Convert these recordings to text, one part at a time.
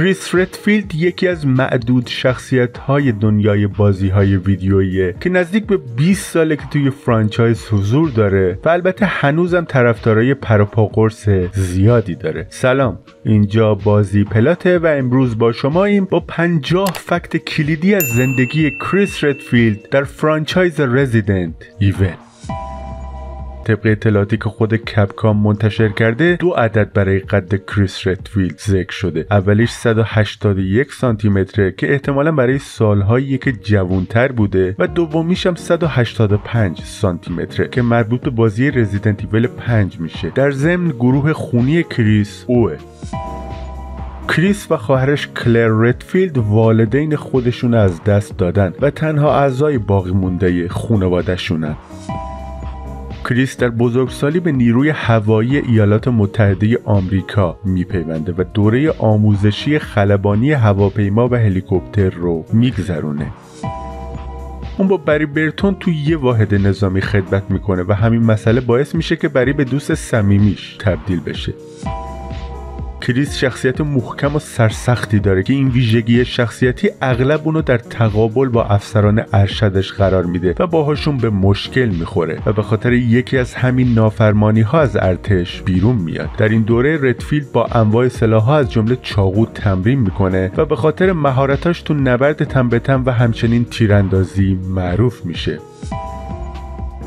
کریس ردفیلد یکی از معدود شخصیت های دنیای بازی های ویدیوییه که نزدیک به 20 ساله که توی franchise حضور داره و البته هنوزم طرفدارای پروپاقرص زیادی داره. سلام. اینجا بازی پلاته و امروز با شماییم با 50 fact کلیدی از زندگی کریس ردفیلد در franchise رزیدنت ایول طبق اطلاعاتی که خود کپکام منتشر کرده دو عدد برای قد کریس ردفیلد ذکر شده. اولیش 181 سانتی متره که احتمالا برای سالهایی که جوونتر بوده و دومیش هم 185 سانتی متره که مربوط به بازی رزیدنت ایول 5 میشه. در ضمن گروه خونی کریس O ه کریس و خواهرش کلر ردفیلد والدین خودشون از دست دادن و تنها اعضای باقی مونده خانوادهشونن. کریس در بزرگسالی به نیروی هوایی ایالات متحده آمریکا میپیونده و دوره آموزشی خلبانی هواپیما و هلیکوپتر رو میگذرونه. اون با بری برتون تو یه واحد نظامی خدمت می‌کنه و همین مسئله باعث میشه که بری به دوست صمیمیش تبدیل بشه. کریس شخصیت محکم و سرسختی داره که این ویژگی شخصیتی اغلب اونو در تقابل با افسران ارشدش قرار میده و باهاشون به مشکل می‌خوره و به خاطر یکی از همین نافرمانی ها از ارتش بیرون میاد. در این دوره ردفیلد با انواع سلاح از جمله چاقو تمرین می‌کنه و به خاطر مهارتاش تو نبرد تن به تن و همچنین تیراندازی معروف میشه.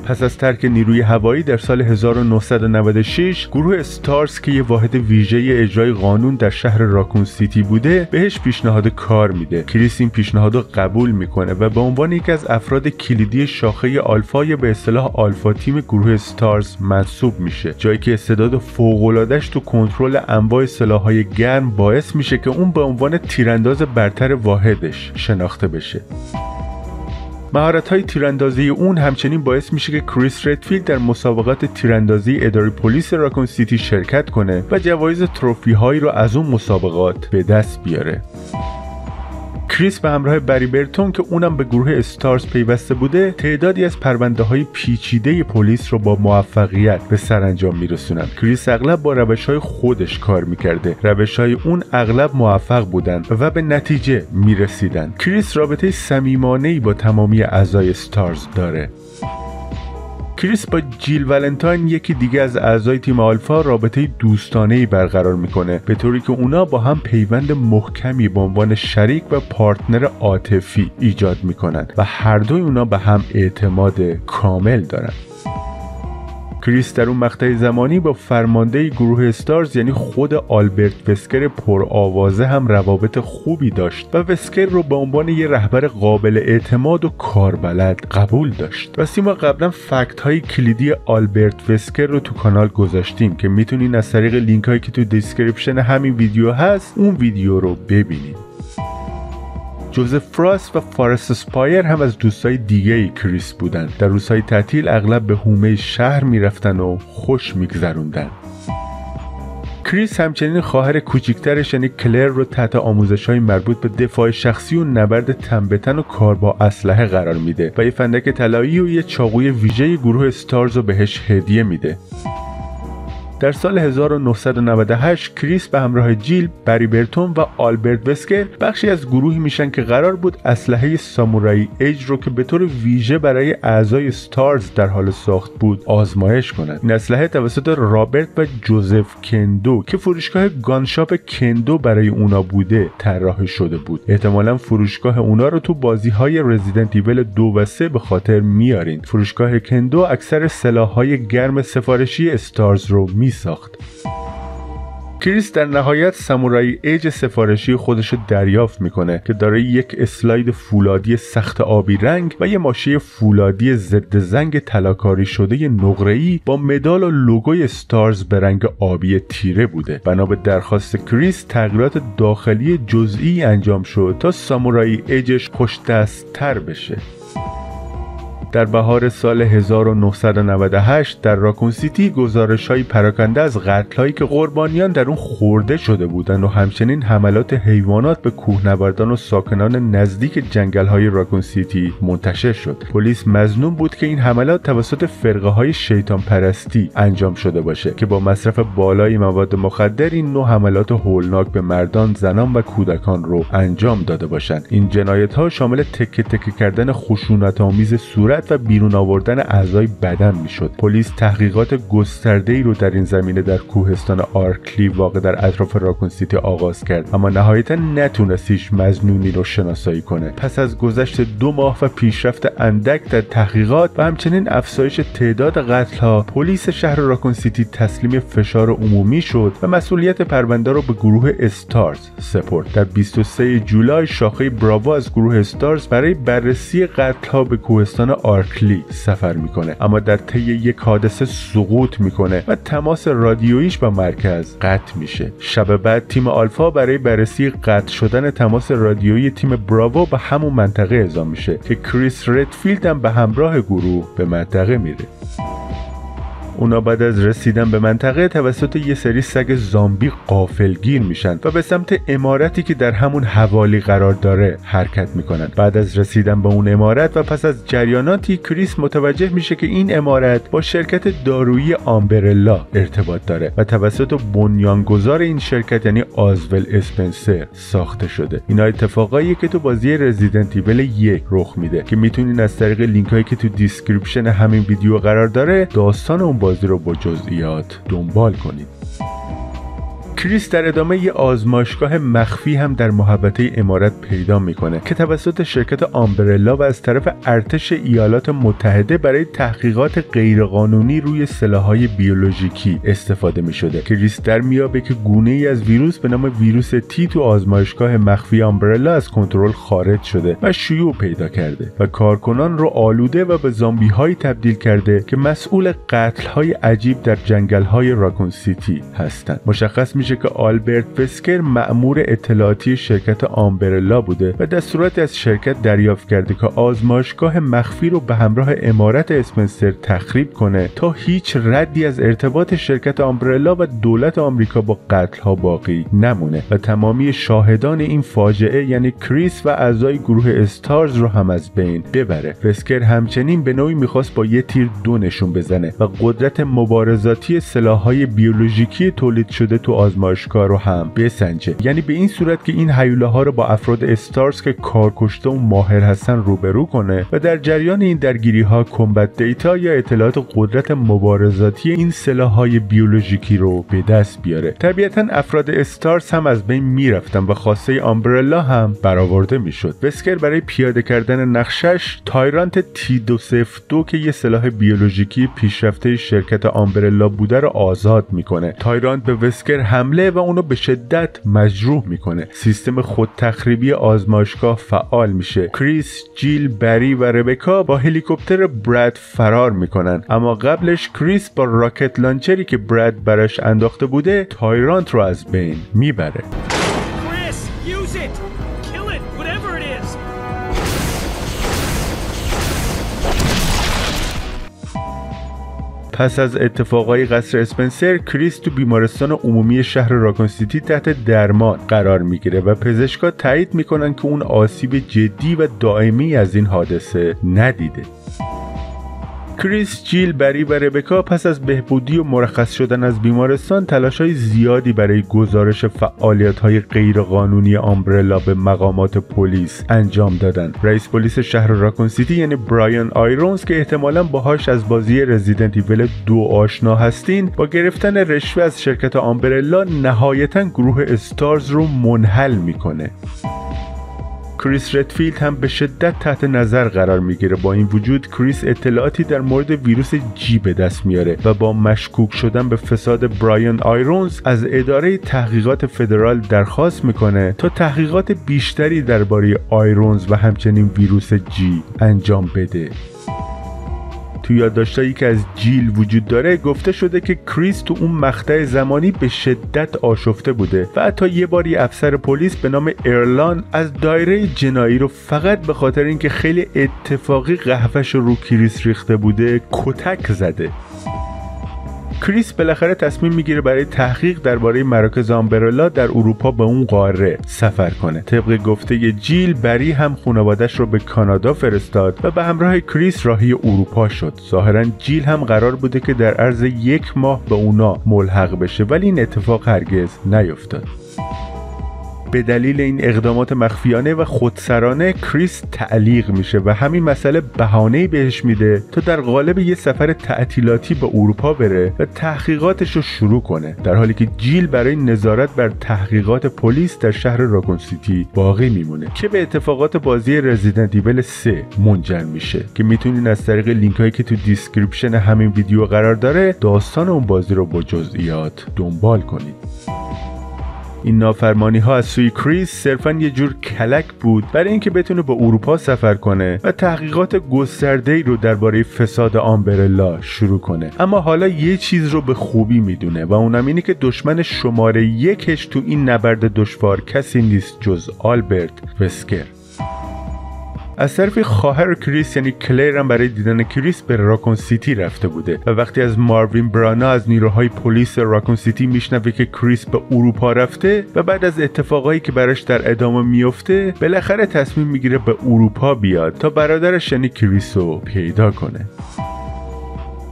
پس از ترک نیروی هوایی در سال 1996 گروه استارز که یه واحد ویژه اجرای قانون در شهر راکون سیتی بوده بهش پیشنهاد کار میده. کریس این پیشنهاد رو قبول می‌کنه و به عنوان یکی از افراد کلیدی شاخه آلفا یا به اصطلاح Alpha Team گروه استارز منصوب میشه. جایی که استعداد فوق‌العاده‌اش تو کنترل انواع سلاح‌های گرم باعث میشه که اون به عنوان تیرانداز برتر واحدش شناخته بشه. مهارت های تیراندازی اون همچنین باعث میشه که کریس ردفیلد در مسابقات تیراندازی اداره پلیس راکون سیتی شرکت کنه و جوایز trophy هایی رو از اون مسابقات به دست بیاره. کریس به همراه بری برتون که اونم به گروه استارز پیوسته بوده تعدادی از پرونده های پیچیده پلیس رو با موفقیت به سرانجام میرسونن. کریس اغلب با روش های خودش کار می‌کرده. روش های اون اغلب موفق بودن و به نتیجه می‌رسیدن. کریس رابطه صمیمانه ای با تمامی اعضای استارز داره. کریس با جیل ولنتاین یکی دیگه از اعضای تیم آلفا رابطه دوستانه ای برقرار می‌کنه به طوری که اونا با هم پیوند محکمی به عنوان شریک و partner عاطفی ایجاد می‌کنن و هر دوی اونا به هم اعتماد کامل دارن. کریس در اون مقطع زمانی با فرمانده گروه استارز یعنی خود آلبرت وسکر پرآوازه هم روابط خوبی داشت و وسکر رو به عنوان یه رهبر قابل اعتماد و کاربلد قبول داشت. و ما قبلا fact های کلیدی آلبرت وسکر رو تو کانال گذاشتیم که می‌تونین از طریق لینک هایی که تو description همین ویدیو هست اون ویدیو رو ببینید. جوزف فراست و فارست اسپایر هم از دوستای دیگه کریس بودن در روزهای تعطیل اغلب به حومه شهر می‌رفتن و خوش میگذروندن. کریس همچنین خواهر کوچیکترش یعنی کلر رو تحت آموزش های مربوط به دفاع شخصی و نبرد تن به تن و کار با اسلحه قرار میده و یه فندک طلایی و یه چاقوی ویژه گروه استارز رو بهش هدیه میده. در سال 1998 کریس به همراه جیل، بری برتون و آلبرت وسکر بخشی از گروهی میشن که قرار بود اسلحه سامورایی ایج رو که به طور ویژه برای اعضای استارز در حال ساخت بود آزمایش کنند. این اسلحه توسط رابرت و جوزف کندو که فروشگاه gun shop کندو برای اونا بوده طراحی شده بود. احتمالا فروشگاه اونا رو تو بازی های رزیدنت ایول دو و سه به خاطر میارین. فروشگاه کندو اکثر سلاحهای گرم سفارشی استارز رو می ساخت. کریس در نهایت سامورایی ایج سفارشی خودش رو دریافت می‌کنه که دارای یک اسلاید فولادی سخت آبی رنگ و یه ماشه فولادی ضد زنگ تلاکاری شده نقره‌ای با مدال و لوگوی استارز به رنگ آبی تیره بوده. بنا به درخواست کریس تغییرات داخلی جزئی انجام شد تا سامورایی Edge ش خوش دست بشه. در بهار سال 1998 در راکون سیتی گزارش های پراکنده از قتل هایی که قربانیان در اون خورده شده بودند و همچنین حملات حیوانات به کوهنوردان و ساکنان نزدیک جنگل های راکون سیتی منتشر شد. پلیس مظنون بود که این حملات توسط فرقه های شیطان پرستی انجام شده باشه که با مصرف بالای مواد مخدر این نوع حملات هولناک به مردان زنان و کودکان رو انجام داده باشند. این جنایت ها شامل تکه تکه کردن خشونت آمیز صورت و بیرون آوردن اعضای بدن می‌شد. پلیس تحقیقات گسترده ای رو در این زمینه در کوهستان آرکلی واقع در اطراف راکون سیتی آغاز کرد. اما نهایتا نتونست هیچ مظنونی رو شناسایی کنه. پس از گذشت دو ماه و پیشرفت اندک در تحقیقات و همچنین افزایش تعداد قتل ها پلیس شهر راکون سیتی تسلیم فشار عمومی شد و مسئولیت پرونده رو به گروه استارز سپرد. در 23 جولای شاخه براوو از گروه استارز برای بررسی قتل ها به کوهستان آرکلی سفر می‌کنه اما در طی یک حادثه سقوط می‌کنه و تماس رادیویش با مرکز قطع میشه. شب بعد تیم آلفا برای بررسی قطع شدن تماس رادیویی تیم براوو به همون منطقه اعزام میشه که کریس ردفیلد هم به همراه گروه به منطقه میره. اونا بعد از رسیدن به منطقه توسط یه سری سگ زامبی غافلگیر میشن و به سمت عمارتی که در همون حوالی قرار داره حرکت می‌کنن. بعد از رسیدن به اون عمارت و پس از جریاناتی کریس متوجه میشه که این عمارت با شرکت دارویی آمبرلا ارتباط داره و توسط بنیانگذار این شرکت یعنی آزول اسپنسر ساخته شده. اینا اتفاقایی که تو بازی رزیدنت ایول یک رخ میده که می‌تونین از طریق لینک هایی که تو description همین ویدیو قرار داره داستان اون بازی رو با جزئیات دنبال کنید. کریس در ادامه یه آزمایشگاه مخفی هم در محوطه عمارت پیدا می‌کنه که توسط شرکت آمبرلا و از طرف ارتش ایالات متحده برای تحقیقات غیرقانونی روی سلاحهای بیولوژیکی استفاده می شده کریس درمیابه که گونه ای از ویروس به نام ویروس تی تو آزمایشگاه مخفی آمبرلا از کنترل خارج شده و شیوع پیدا کرده و کارکنان رو آلوده و به زامبی هایی تبدیل کرده که مسئول قتل های عجیب در جنگل های راکون سیتی هستند. مشخص میشه که آلبرت وسکر مأمور اطلاعاتی شرکت آمبرلا بوده و دستوراتی از شرکت دریافت کرده که آزمایشگاه مخفی رو به همراه عمارت اسپنسر تخریب کنه تا هیچ ردی از ارتباط شرکت آمبرلا و دولت آمریکا با قتل ها باقی نمونه و تمامی شاهدان این فاجعه یعنی کریس و اعضای گروه استارز رو هم از بین ببره. وسکر همچنین به نوعی می‌خواست با یه تیر دو نشون بزنه و قدرت مبارزاتی سلاحهای بیولوژیکی تولید شده تو آزمایشگاه رو هم بسنجه. یعنی به این صورت که این هیوله رو با افراد استارز که کارکشته و ماهر هستن روبرو کنه و در جریان این درگیری ها کمبت دیتا یا اطلاعات قدرت مبارزاتی این سلاح های بیولوژیکی رو به دست بیاره. طبیعتا افراد استارز هم از بین می‌رفتن و خواسته آمبرلا هم برآورده می‌شد. وسکر برای پیاده کردن نقشش تایرانت تی دو دو که یه سلاح بیولوژیکی پیشرفته شرکت آمبرلا بوده رو آزاد می‌کنه. تایرانت به وسکر حمله و اونو به شدت مجروح می‌کنه. سیستم خود تخریبی آزمایشگاه فعال میشه. کریس جیل بری و ربکا با هلیکوپتر براد فرار می‌کنن. اما قبلش کریس با راکت لانچری که براد براش انداخته بوده تایرانت رو از بین می‌بره. پس از اتفاقای قصر اسپنسر کریس تو بیمارستان عمومی شهر راکون سیتی تحت درمان قرار می‌گیره و پزشکا تایید می‌کنن که اون آسیب جدی و دائمی از این حادثه ندیده. کریس جیل بری و ربکا پس از بهبودی و مرخص شدن از بیمارستان تلاش های زیادی برای گزارش فعالیت های غیرقانونی آمبرلا به مقامات پلیس انجام دادند رئیس پلیس شهر راکون سیتی یعنی برایان آیرونز که احتمالا باهاش از بازی رزیدنت ایول دو آشنا هستین با گرفتن رشوه از شرکت آمبرلا نهایتا گروه استارز رو منحل می‌کنه. کریس ردفیلد هم به شدت تحت نظر قرار می‌گیره. با این وجود کریس اطلاعاتی در مورد ویروس جی به دست میاره و با مشکوک شدن به فساد برایان آیرونز از اداره تحقیقات فدرال درخواست می‌کنه تا تحقیقات بیشتری درباره آیرونز و همچنین ویروس جی انجام بده. تو یادداشتایی که از جیل وجود داره گفته شده که کریس تو اون مقطع زمانی به شدت آشفته بوده و حتی یه باری افسر پلیس به نام ارلان از دایره جنایی رو فقط به خاطر اینکه خیلی اتفاقی قهوهش رو کریس ریخته بوده کتک زده. کریس بالاخره تصمیم می‌گیره برای تحقیق درباره مراکز آمبرلا در اروپا به اون قاره سفر کنه. طبق گفته جیل بری هم خانوادش رو به کانادا فرستاد و به همراه کریس راهی اروپا شد. ظاهرا جیل هم قرار بوده که در عرض یک ماه به اونا ملحق بشه ولی این اتفاق هرگز نیفتاد. به دلیل این اقدامات مخفیانه و خودسرانه کریس تعلیق میشه و همین مسئله بهانه بهش میده تا در قالب یه سفر تعطیلاتی به اروپا بره و تحقیقاتش رو شروع کنه در حالی که جیل برای نظارت بر تحقیقات پلیس در شهر راکون سیتی باقی میمونه که به اتفاقات بازی رزیدنت ایول 3 منجر میشه که می‌تونین از طریق لینک هایی که تو description همین ویدیو قرار داره داستان اون بازی رو با جزئیات دنبال کنید این نافرمانی ها از سوی کریس صرفا یه جور کلک بود برای اینکه بتونه به اروپا سفر کنه و تحقیقات گسترده ای رو درباره فساد آمبرلا شروع کنه. اما حالا یه چیز رو به خوبی می‌دونه و اونم اینه که دشمن شماره یکش تو این نبرد دشوار کسی نیست جز آلبرت وسکر. از طرفی خواهر کریس یعنی کلیر هم برای دیدن کریس به راکون سیتی رفته بوده و وقتی از ماروین برانا از نیروهای پلیس راکون سیتی میشنوه که کریس به اروپا رفته و بعد از اتفاقایی که براش در ادامه میفته بالاخره تصمیم می‌گیره به اروپا بیاد تا برادرش یعنی کریس رو پیدا کنه.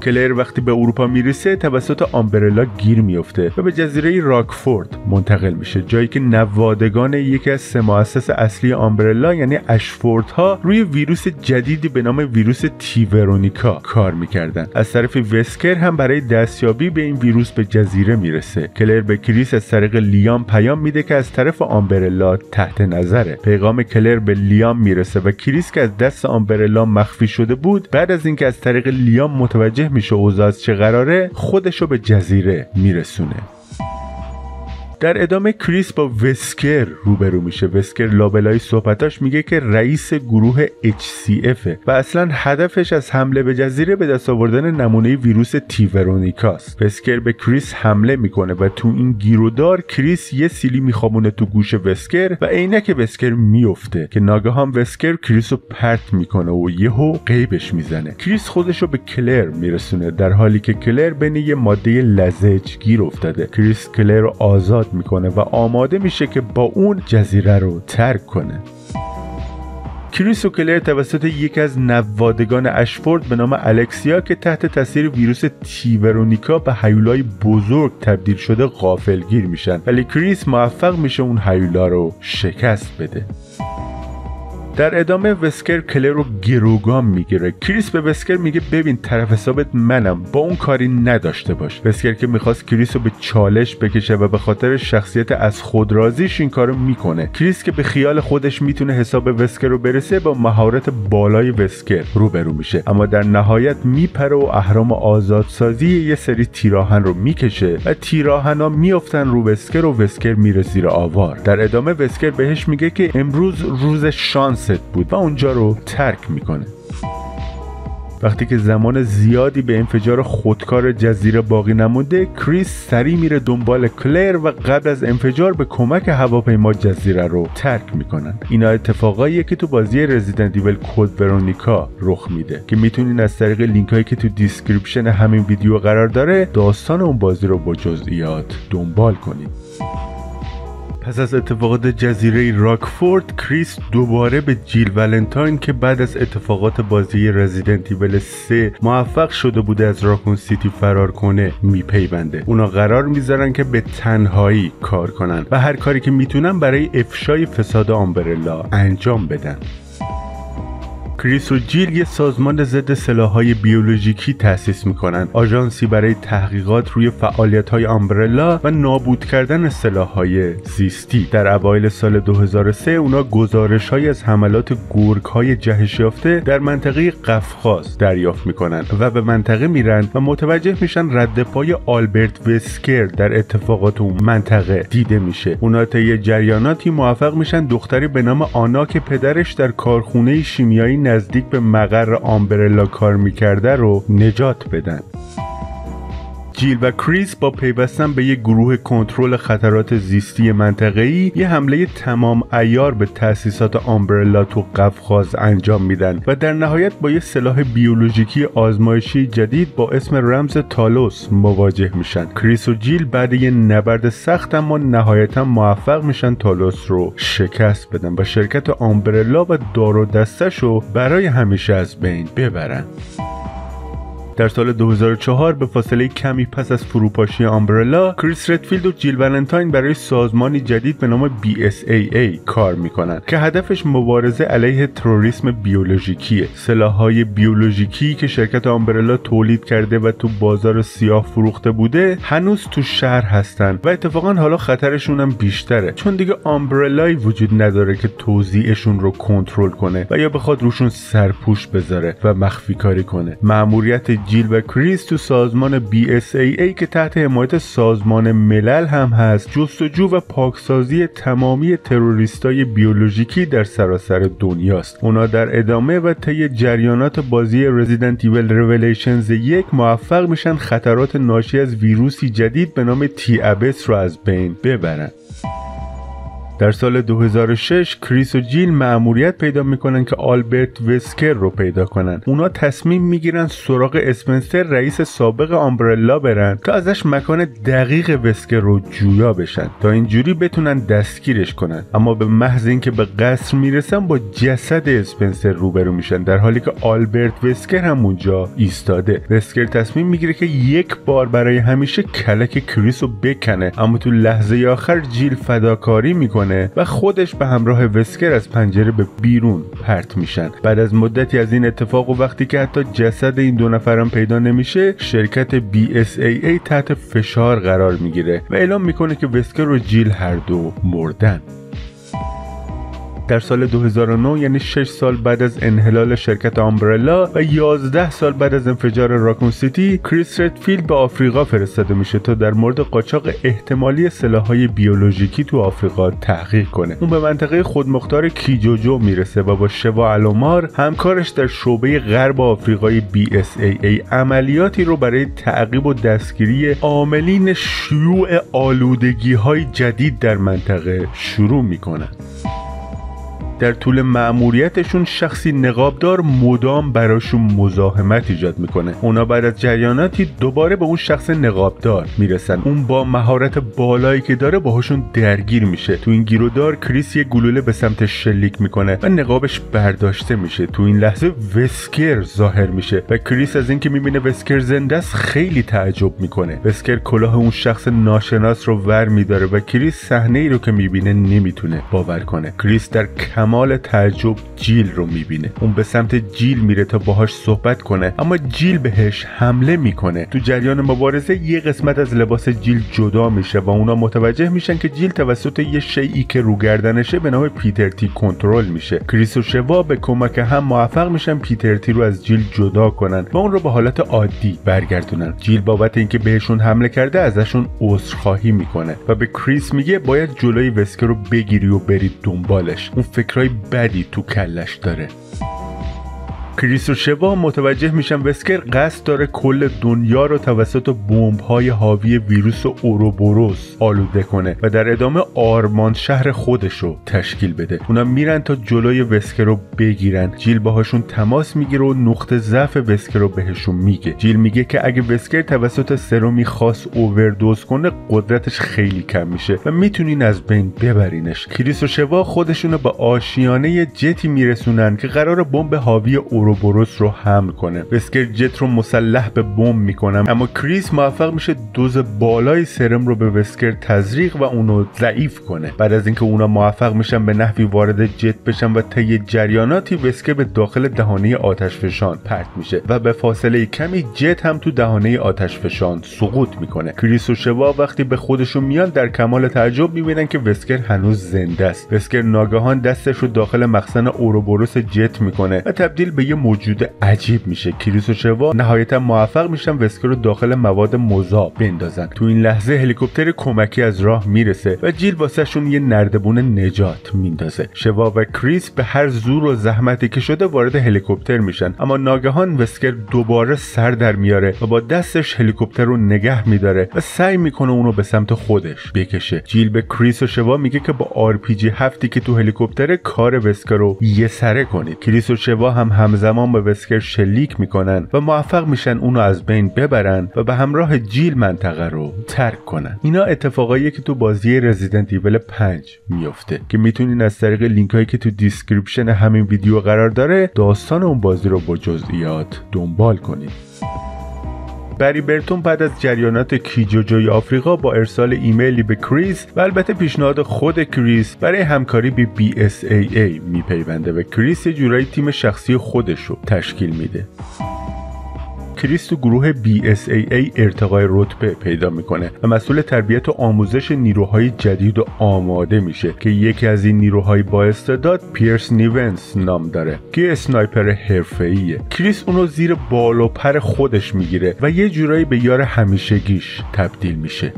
کلیر وقتی به اروپا می‌رسه توسط آمبرلا گیر میفته و به جزیره راکفورد منتقل میشه. جایی که نوادگان یکی از سه مؤسس اصلی آمبرلا یعنی اشفورد ها روی ویروس جدیدی به نام ویروس تیورونیکا کار می‌کردن. از طرفی وسکر هم برای دستیابی به این ویروس به جزیره می‌رسه. کلر به کریس از طریق لیان پیام میده که از طرف آمبرلا تحت نظره. پیغام کلر به لیان می‌رسه و کریس که از دست آمبرلا مخفی شده بود بعد از اینکه از طریق لیان متوجه میشه اوضاع چه قراره خودشو به جزیره میرسونه. در ادامه کریس با وسکر روبرو میشه. وسکر لابلای صحبتاش میگه که رئیس گروه HCF و اصلا هدفش از حمله به جزیره به دست آوردن نمونه ویروس تیورونیکاست وسکر به کریس حمله می‌کنه و تو این گیرودار کریس یه سیلی میخوابونه تو گوش وسکر و عینک وسکر میفته که ناگهان وسکر کریس رو پرت می‌کنه و یهو غیبش می‌زنه. کریس خودش رو به کلر میرسونه در حالی که کلر بین یه ماده لزج گیر افتاده. کریس کلر رو آزاد می‌کنه و آماده میشه که با اون جزیره رو ترک کنه. کریس و کلر توسط یکی از نوادگان اشفورد به نام الکسیا که تحت تاثیر ویروس تیورونیکا به هیولای بزرگ تبدیل شده غافلگیر میشن. ولی کریس موفق میشه اون هیولا رو شکست بده. در ادامه وسکر کلر رو گروگان می‌گیره. کریس به وسکر میگه ببین طرف حسابت منم با اون کاری نداشته باش. وسکر که می‌خواست کریس رو به چالش بکشه و به خاطر شخصیت از خود راضیش این کارو می‌کنه. کریس که به خیال خودش می‌تونه حساب وسکر رو برسه با مهارت بالای وسکر روبرو میشه. اما در نهایت میپره و اهرم آزادسازی یه سری تیرآهن رو می‌کشه و تیرآهنا میافتن رو وسکر و وسکر میره زیر آوار. در ادامه وسکر بهش میگه که امروز روز شانست بود و اونجا رو ترک می‌کنه. وقتی که زمان زیادی به انفجار خودکار جزیره باقی نمونده کریس سریع میره دنبال کلر و قبل از انفجار به کمک هواپیما جزیره رو ترک می‌کنن. اینا اتفاقاییه که تو بازی رزیدنت ایول کد ورونیکا رخ میده که می‌تونین از طریق لینک هایی که تو description همین ویدیو قرار داره داستان اون بازی رو با جزئیات دنبال کنید پس از اتفاقات جزیره راکفورد کریس دوباره به جیل ولنتاین که بعد از اتفاقات بازی رزیدنت ایول 3 موفق شده بوده از راکون سیتی فرار کنه میپیونده. اونا قرار می‌ذارن که به تنهایی کار کنن و هر کاری که می‌تونن برای افشای فساد آمبرلا انجام بدن. کریس و جیل یه سازمان ضد سلاحهای بیولوژیکی تأسیس می‌کنن. آژانسی برای تحقیقات روی فعالیت های آمبرلا و نابود کردن سلاحهای زیستی. در اوایل سال 2003 اونا گزارش های از حملات گرگ های جهش یافته در منطقه قفقاز دریافت می‌کنن و به منطقه میرن و متوجه میشن رد پای آلبرت وسکر در اتفاقات اون منطقه دیده میشه. اونا طی جریاناتی موفق میشن دختری به نام آنا که پدرش در کارخونه شیمیایی نزدیک به مقر آمبرلا کار می‌کرده رو نجات بدن. جیل و کریس با پیوستن به یک گروه کنترل خطرات زیستی منطقه‌ای یه حمله تمام ایار به تأسیسات آمبرلا تو قفقاز انجام میدن و در نهایت با یه سلاح بیولوژیکی آزمایشی جدید با اسم رمز تالوس مواجه میشن. کریس و جیل بعد یه نبرد سخت اما نهایتا موفق میشن تالوس رو شکست بدن و شرکت آمبرلا و دار و دستش رو برای همیشه از بین ببرن. در سال 2004 به فاصله کمی پس از فروپاشی آمبرلا کریس ردفیلد و جیل ولنتاین برای سازمانی جدید به نام BSAA کار می‌کنند که هدفش مبارزه علیه تروریسم بیولوژیکیه. سلاحهای بیولوژیکی که شرکت آمبرلا تولید کرده و تو بازار سیاه فروخته بوده هنوز تو شهر هستن و اتفاقا حالا خطرشون هم بیشتره. چون دیگه آمبرلایی وجود نداره که توزیعشون رو کنترل کنه و یا بخواد روشون سرپوش بذاره و مخفی کاری کنه. مأموریت جیل و کریس تو سازمان BSAA که تحت حمایت سازمان ملل هم هست جستجو و پاکسازی تمامی تروریستای بیولوژیکی در سراسر دنیاست. اونا در ادامه و طی جریانات بازی رزیدنت ایول ریولیشنز یک موفق میشن خطرات ناشی از ویروسی جدید به نام تی ابس رو از بین ببرن. در سال 2006 کریس و جیل مأموریت پیدا می‌کنن که آلبرت وسکر رو پیدا کنن. اونا تصمیم می‌گیرن سراغ اسپنسر رئیس سابق آمبرلا برن تا ازش مکان دقیق وسکر رو جویا بشن تا اینجوری بتونن دستگیرش کنن. اما به محض اینکه به قصر می‌رسن با جسد اسپنسر روبرو میشن در حالی که آلبرت وسکر هم اونجا ایستاده. وسکر تصمیم می‌گیره که یک بار برای همیشه کلک کریس رو بکنه. اما تو لحظه آخر جیل فداکاری می‌کنه. و خودش به همراه وسکر از پنجره به بیرون پرت میشن. بعد از مدتی از این اتفاق و وقتی که حتی جسد این دو نفرم پیدا نمیشه شرکت BSAA تحت فشار قرار می‌گیره و اعلام می‌کنه که وسکر و جیل هر دو مردن. در سال 2009 یعنی 6 سال بعد از انحلال شرکت آمبرلا و 11 سال بعد از انفجار راکون سیتی کریس ردفیلد به آفریقا فرستاده میشه تا در مورد قاچاق احتمالی سلاحهای بیولوژیکی تو آفریقا تحقیق کنه. اون به منطقه خودمختار کیجوجو می‌رسه و با شوا آلومار همکارش در شعبه غرب آفریقای BSAA عملیاتی رو برای تعقیب و دستگیری عاملین شیوع آلودگی های جدید در منطقه شروع می‌کنن در طول مأموریتشون شخصی نقابدار مدام براشون مزاحمت ایجاد می‌کنه. اونا بعد از جریاناتی دوباره به اون شخص نقابدار می‌رسن. اون با مهارت بالایی که داره باهاشون درگیر میشه. تو این گیرودار کریس یه گلوله به سمتش شلیک می‌کنه و نقابش برداشته میشه. تو این لحظه وسکر ظاهر میشه و کریس از اینکه می‌بینه وسکر زنده است خیلی تعجب می‌کنه. وسکر کلاه اون شخص ناشناس رو ور میداره و کریس صحنه ای رو که می‌بینه نمی‌تونه باور کنه. کریس در کم کمال تعجب جیل رو می‌بینه. اون به سمت جیل میره تا باهاش صحبت کنه اما جیل بهش حمله می‌کنه. تو جریان مبارزه یه قسمت از لباس جیل جدا میشه و اونا متوجه میشن که جیل توسط یه شیعی که رو گردنشه به نام پیتر تی کنترل میشه. کریس و شوا به کمک هم موفق میشن پیتر تی رو از جیل جدا کنن و اون رو به حالت عادی برگردونن. جیل بابت اینکه بهشون حمله کرده ازشون عذرخواهی می‌کنه و به کریس میگه باید جلوی وسکر رو بگیری و برید دنبالش. اون فکرای بدی تو کلش داره. کریس و شوا متوجه میشن وسکر قصد داره کل دنیا رو توسط بمب های حاوی ویروس اوروبوروس آلوده کنه و در ادامه آرمان شهر خودش رو تشکیل بده. اونا میرن تا جلوی وسکر رو بگیرن. جیل باهاشون تماس می‌گیره و نقطه ضعف وسکر رو بهشون میگه. جیل میگه که اگه وسکر توسط سرومی خاص اووردوز کنه قدرتش خیلی کم میشه و می‌تونین از بین ببرینش. کریس و شوا خودشونو به آشیانه جتی میرسونن که قراره بمب حاوی اوروبوروس رو حمل کنه. وسکر جت رو مسلح به بمب می‌کنه اما کریس موفق میشه دوز بالای سرم رو به وسکر تزریق و اونو ضعیف کنه. بعد از اینکه اونا موفق میشن به نحوی وارد جت بشن و طی جریاناتی وسکر به داخل دهانه آتش فشان پرت میشه و به فاصله کمی جت هم تو دهانه آتش فشان سقوط می‌کنه. کریس و شوا وقتی به خودشون میان در کمال تعجب می‌بینن که وسکر هنوز زنده است. وسکر ناگهان دستش رو داخل مخزن اوروبوروس جت می‌کنه و تبدیل به یه موجود عجیب میشه. کریس و شوا نهایتا موفق میشن وسکر رو داخل مواد مذاب بندازن. تو این لحظه هلیکوپتر کمکی از راه می‌رسه و جیل واسهشون یه نردبون نجات میندازه. شوا و کریس به هر زور و زحمتی که شده وارد هلیکوپتر میشن. اما ناگهان وسکر دوباره سر در میاره و با دستش هلیکوپتر رو نگه میداره و سعی می‌کنه اونو به سمت خودش بکشه. جیل به کریس و شوا میگه که با آرپیجی هفتی که تو هلیکوپتره کار وسکر رو یه سره کنید. کریس و شوا هم همزمان به وسکر شلیک می‌کنن و موفق میشن اونو از بین ببرن و به همراه جیل منطقه رو ترک کنن. اینا اتفاقاییه که تو بازی رزیدنت ایول 5 میفته که می‌تونین از طریق لینک هایی که تو description همین ویدیو قرار داره داستان اون بازی رو با جزئیات دنبال کنید بری برتون بعد از جریانات کیجوجوی آفریقا با ارسال ایمیلی به کریس و البته پیشنهاد خود کریس برای همکاری به BSAA میپیونده و کریس یه جورایی تیم شخصی خودش رو تشکیل میده. کریس تو گروه BSAA ارتقای رتبه پیدا می‌کنه و مسئول تربیت و آموزش نیروهای جدید و آماده میشه که یکی از این نیروهای با استعداد پیرس نیونس نام داره که sniper حرفه‌ایه. کریس اونو زیر بال و پر خودش می‌گیره و یه جورایی به یار همیشگیش تبدیل میشه.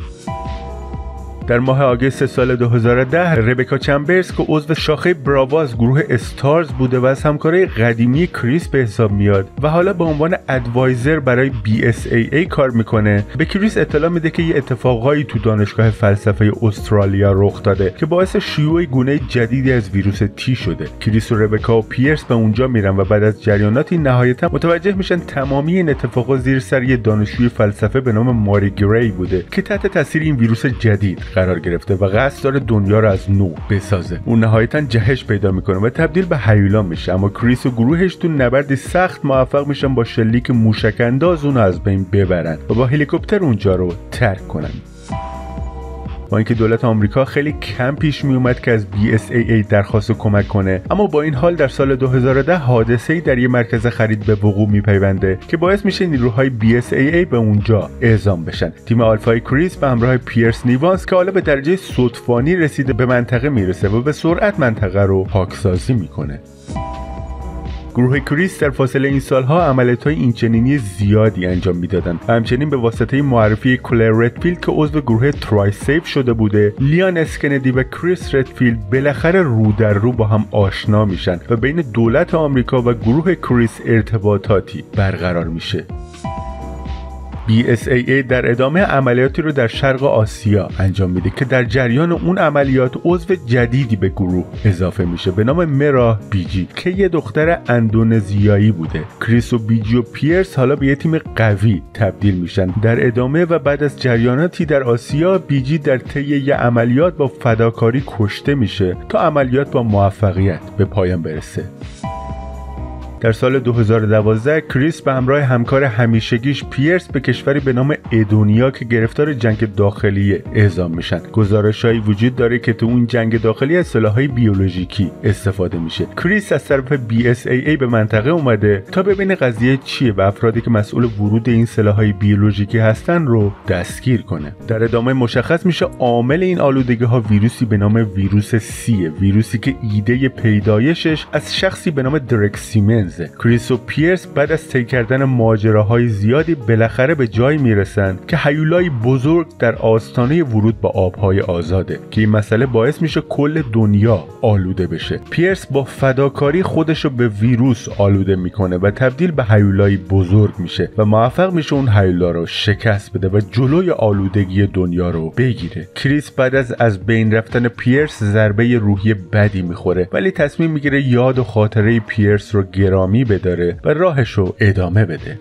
در ماه آگست سال 2010 ربکا چمبرز که عضو شاخه براوو از گروه استارز بوده و از همکارای قدیمی کریس به حساب میاد و حالا به عنوان advisor برای BSAA کار می‌کنه. به کریس اطلاع میده که یه اتفاقهایی تو دانشگاه فلسفه استرالیا رخ داده که باعث شیوع گونه جدیدی از ویروس تی شده. کریس و ربکا و پیرس به اونجا میرن و بعد از جریاناتی نهایتا متوجه میشن تمامی این اتفاقات زیر سر یه دانشجوی فلسفه به نام ماری گری بوده که تحت تاثیر این ویروس جدید قرار گرفته و قصد داره دنیا رو از نو بسازه. اون نهایتا جهش پیدا می‌کنه و تبدیل به هیولا میشه. اما کریس و گروهش تو نبردی سخت موفق میشن با شلیک موشک انداز اون از بین ببرن و با هلیکوپتر اونجا رو ترک کنن. با اینکه دولت آمریکا خیلی کم پیش می اومد که از BSAA درخواست کمک کنه اما با این حال در سال 2010 حادثه ای در یه مرکز خرید به وقوع میپیونده که باعث میشه نیروهای BSAA به اونجا اعزام بشن. تیم آلفای کریس به همراه پیرس نیوانس که حالا به درجه صدفانی رسیده به منطقه می‌رسه و به سرعت منطقه رو پاکسازی می‌کنه. گروه کریس در فاصله این سالها عملیات های اینچنینی زیادی انجام می‌دادند و همچنین به واسطه معرفی کلر ردفیلد که عضو گروه ترا سیو شده بوده لیان اس کندی و کریس ردفیلد بالاخره رو در رو با هم آشنا میشن و بین دولت آمریکا و گروه کریس ارتباطاتی برقرار میشه. BSAA در ادامه عملیاتی رو در شرق آسیا انجام میده که در جریان اون عملیات عضو جدیدی به گروه اضافه میشه. به نام مرا بیجی که یه دختر اندونزیایی بوده. کریس و بیجی و پیرس حالا به یه تیم قوی تبدیل میشن. در ادامه و بعد از جریاناتی در آسیا بیجی در طی یه عملیات با فداکاری کشته میشه تا عملیات با موفقیت به پایان برسه. در سال 2012 کریس به همراه همکار همیشگیش پیرس به کشوری به نام ادونیا که گرفتار جنگ داخلی اعزام میشن. گزارشهایی وجود داره که تو اون جنگ داخلی از سلاحهای بیولوژیکی استفاده میشه. کریس از طرف BSAA به منطقه اومده تا ببینه قضیه چیه و افرادی که مسئول ورود این سلاحهای بیولوژیکی هستن رو دستگیر کنه. در ادامه مشخص میشه عامل این آلودگی ها ویروسی به نام ویروس سیه ویروسی که ایده پیدایشش از شخصی به نام درکسیمنز کریس و پیرس بعد از طی کردن ماجراهای زیادی بالاخره به جایی می‌رسن که هیولای بزرگ در آستانه ورود به آبهای آزاده که این مسئله باعث میشه کل دنیا آلوده بشه. پیرس با فداکاری خودش رو به ویروس آلوده می‌کنه و تبدیل به هیولای بزرگ میشه و موفق میشه اون هیولا رو شکست بده و جلوی آلودگی دنیا رو بگیره. کریس بعد از از بین رفتن پیرس ضربه روحی بدی می‌خوره ولی تصمیم می‌گیره یاد و خاطره پیرس رو گرا گرامی بداره و راهش رو ادامه بده.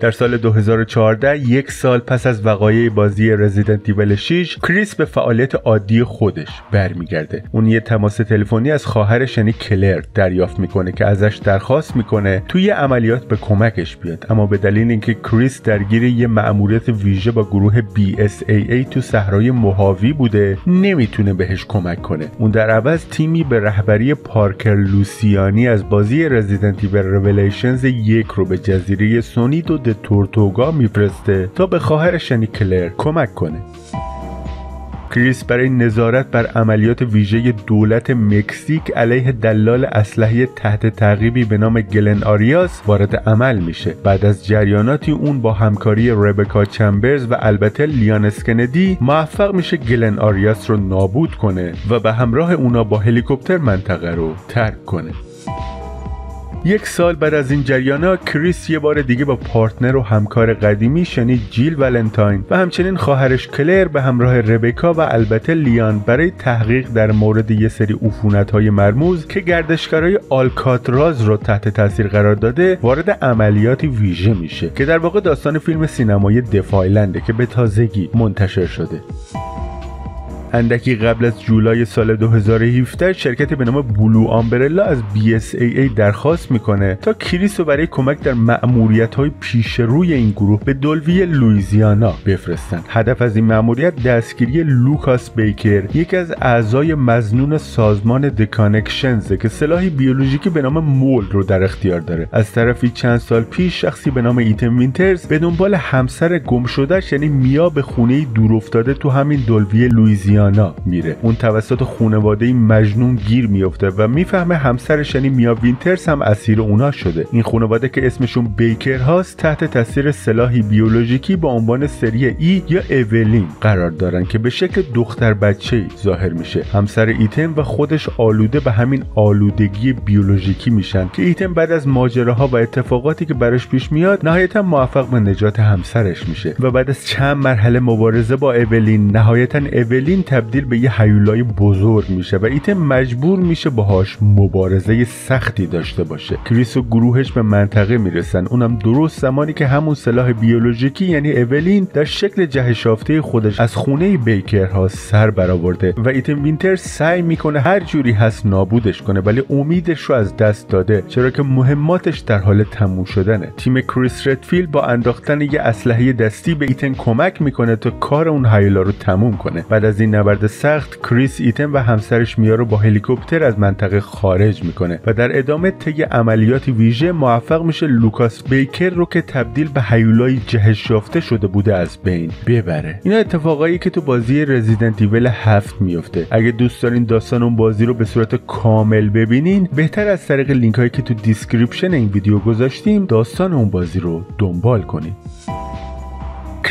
در سال 2014 یک سال پس از وقایع بازی رزیدنت ایول 6 کریس به فعالیت عادی خودش برمیگرده. اون یه تماس تلفنی از خواهرش یعنی کلر دریافت می‌کنه که ازش درخواست می‌کنه توی عملیات به کمکش بیاد. اما به دلیل اینکه کریس درگیر یه مأموریت ویژه با گروه BSAA تو صحرای موهاوی بوده نمی‌تونه بهش کمک کنه. اون در عوض تیمی به رهبری پارکر لوسیانی از بازی رزیدنت ایول یک رو به جزیره سونید و تورتوگا میفرسته تا به خواهر شنی کلر کمک کنه. کریس برای نظارت بر عملیات ویژه دولت مکزیک علیه دلال اسلحه تحت تعقیبی به نام گلن آریاس وارد عمل میشه. بعد از جریاناتی اون با همکاری ربکا چمبرز و البته لیان اسکندی موفق میشه گلن آریاس رو نابود کنه و به همراه اونا با هلیکوپتر منطقه رو ترک کنه. یک سال بعد از این جریانا کریس یه بار دیگه با partner و همکار قدیمی یعنی جیل ولنتاین و همچنین خواهرش کلر به همراه ربکا و البته لیان برای تحقیق در مورد یه سری عفونت های مرموز که گردشگرای آلکاتراز رو تحت تاثیر قرار داده وارد عملیاتی ویژه میشه که در واقع داستان فیلم سینمایی Death Island ه که به تازگی منتشر شده. اندکی قبل از جولای سال 2017 شرکتی به نام بلو آمبرلا از BSAA درخواست می‌کنه تا کریس رو برای کمک در مأموریت های پیش روی این گروه به دلوی لویزیانا بفرستن. هدف از این مأموریت دستگیری لوکاس بیکر یکی از اعضای مظنون سازمان The Connections که سلاحی بیولوژیکی به نام مول رو در اختیار داره. از طرفی چند سال پیش شخصی به نام ایتن وینترز به دنبال همسر گم شدهش یعنی میا به خونه دور افتاده تو همین دلوی لویزیانا میره. اون توسط خانواده مجنون گیر میفته و می‌فهمه همسرش یعنی میا وینترز هم اسیر اونا شده. این خانواده که اسمشون بیکر هاست تحت تاثیر سلاحی بیولوژیکی با عنوان سری ای یا اولین قرار دارن که به شکل دختر بچه ظاهر میشه. همسر ایتن و خودش آلوده به همین آلودگی بیولوژیکی میشن که ایتن بعد از ماجراها و اتفاقاتی که براش پیش میاد نهایتا موفق به نجات همسرش میشه و بعد از چند مرحله مبارزه با اولین نهایتا اولین تبدیل به یه هیولای بزرگ میشه و ایتن مجبور میشه باهاش مبارزه سختی داشته باشه. کریس و گروهش به منطقه می‌رسن. اونم درست زمانی که همون سلاح بیولوژیکی یعنی اولین در شکل جهش یافته خودش از خونه بیکرها سر برآورده و ایتن وینتر سعی می‌کنه هر جوری هست نابودش کنه ولی امیدش رو از دست داده چرا که مهماتش در حال تموم شدنه. تیم کریس ردفیلد با انداختن یه اسلحه دستی به ایتن کمک می‌کنه تا کار اون هیولا رو تموم کنه. بعد از این نبرد سخت کریس ایتن و همسرش میا رو با هلیکوپتر از منطقه خارج می‌کنه و در ادامه طی عملیات ویژه موفق میشه لوکاس بیکر رو که تبدیل به هیولای جهش یافته شده بوده از بین ببره. اینا اتفاقایی که تو بازی رزیدنت ایول هفت میفته اگه دوست دارین داستان اون بازی رو به صورت کامل ببینین بهتره از طریق لینک هایی که تو description این ویدیو گذاشتیم داستان اون بازی رو دنبال کنید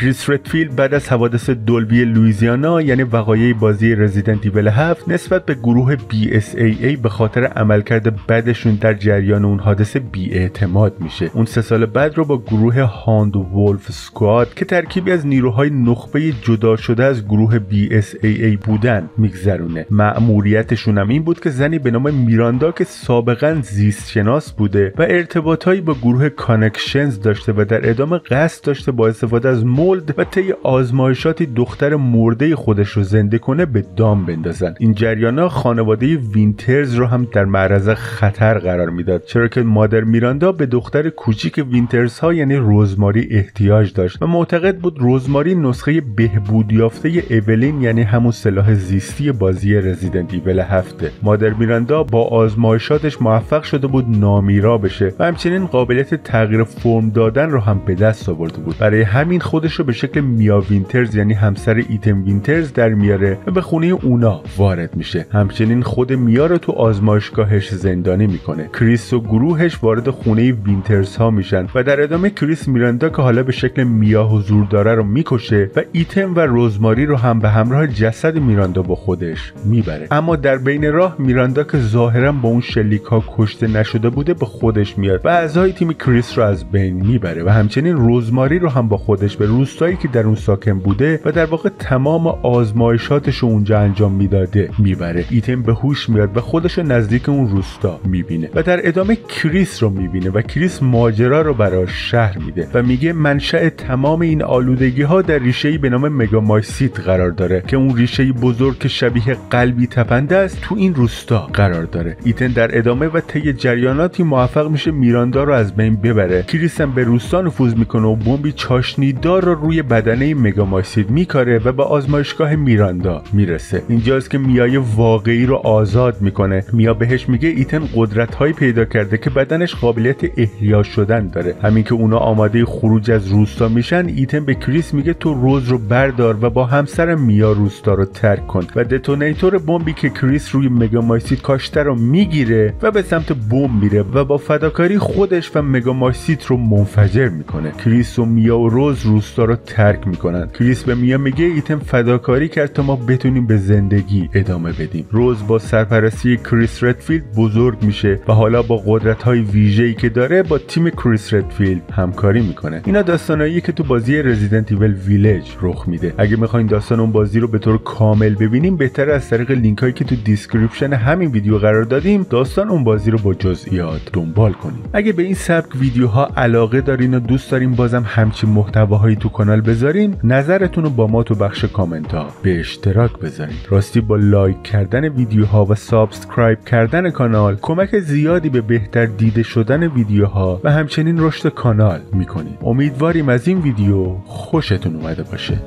کریس ردفیلد بعد از حوادث دلوی لویزیانا یعنی وقایع بازی رزیدنت ایول 7 نسبت به گروه BSAA به خاطر عملکرد بدشون در جریان اون حادثه بیاعتماد میشه. اون سه سال بعد رو با گروه Hound Wolf Squad که ترکیبی از نیروهای نخبه جدا شده از گروه BSAA بودن میگذرونه. مأموریتشون هم این بود که زنی به نام میراندا که سابقا زیست شناس بوده و ارتباطهایی با گروه کانکشنز داشته و در ادامه قصد داشته با استفاده از مولد و طی آزمایشاتی دختر مرده خودش رو زنده کنه به دام بندازن. این جریانا خانواده وینترز رو هم در معرض خطر قرار می‌داد. چرا که مادر میراندا به دختر کوچیک وینترز ها یعنی روزماری احتیاج داشت و معتقد بود روزماری نسخه بهبود یافته ایولین یعنی همون سلاح زیستی بازی رزیدنت ایول هفته. مادر میراندا با آزمایشاتش موفق شده بود نامیرا بشه و همچنین قابلیت تغییر فرم دادن رو هم به دست آورده بود. برای همین خود خودش رو به شکل میا وینترز یعنی همسر ایتن وینترز در میاره و به خونه اونا وارد میشه. همچنین خود میا رو تو آزمایشگاهش زندانی می‌کنه. کریس و گروهش وارد خونه وینترز ها میشن و در ادامه کریس میراندا که حالا به شکل میا حضور داره رو می‌کشه و ایتن و روزماری رو هم به همراه جسد میراندا با خودش می‌بره. اما در بین راه میراندا که ظاهرا با اون شلیک ها کشته نشده بوده به خودش میاد و اعضای تیم کریس رو از بین می‌بره و همچنین روزماری رو هم با خودش به روستایی که در اون ساکن بوده و در واقع تمام آزمایشاتش رو اونجا انجام می‌داده می‌بره. ایتن به هوش میاد و خودش نزدیک اون روستا می‌بینه و در ادامه کریس رو می‌بینه و کریس ماجرا رو براش شرح میده و میگه منشأ تمام این آلودگی ها در ریشه به نام Megamycete قرار داره که اون ریشه بزرگ که شبیه قلبی تپنده است تو این روستا قرار داره. ایتن در ادامه و طی جریاناتی موفق میشه میراندا رو از بین ببره. کریس هم به روستا نفوذ می‌کنه و بمبی چاشنیدار رو روی بدنه Megamycete میکاره و به آزمایشگاه میراندا می‌رسه. اینجاست که میای واقعی رو آزاد می‌کنه. میا بهش میگه ایتن قدرت هایی پیدا کرده که بدنش قابلیت احیا شدن داره. همین که اونا آماده خروج از روستا میشن ایتن به کریس میگه تو روز رو بردار و با همسر میا روستا رو ترک کن. و detonator بمبی که کریس روی Megamycete کاشته رو می‌گیره و به سمت بمب میره و با فداکاری خودش و Megamycete رو منفجر می‌کنه. کریس و میا و روز روستا رو ترک می‌کنن. کریس به میا میگه ایتن فداکاری کرد تا ما بتونیم به زندگی ادامه بدیم. روز با سرپرستی کریس ردفیلد بزرگ میشه و حالا با قدرت های ویژه‌ای که داره با تیم کریس ردفیلد همکاری می‌کنه. اینا داستانایی که تو بازی رزیدنت ایول ویلج رخ میده. اگه می‌خواین داستان اون بازی رو به طور کامل ببینیم بهتر از طریق لینک هایی که تو description همین ویدیو قرار دادیم داستان اون بازی رو با جزئیات دنبال کنیم. اگه به این سبک ویدیوها علاقه دارین و دوست دارین بازم همچین محتواهایی تو کانال بذاریم نظرتون رو با ما تو بخش کامنت ها به اشتراک بذارید راستی با لایک کردن ویدیوها و subscribe کردن کانال کمک زیادی به بهتر دیده شدن ویدیوها و همچنین رشد کانال می‌کنید امیدواریم از این ویدیو خوشتون اومده باشه.